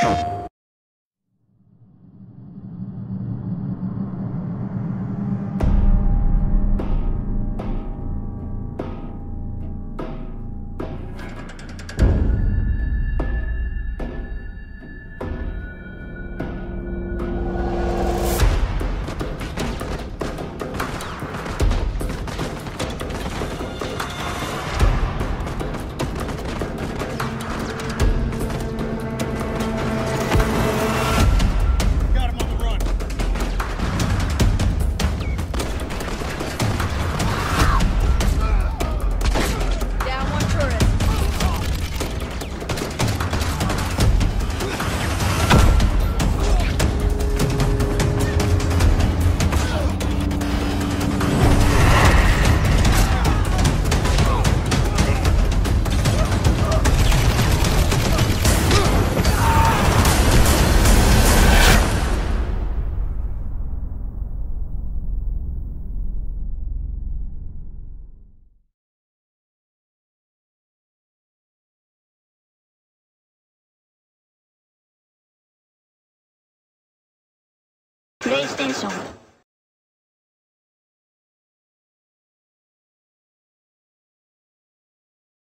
Got PlayStation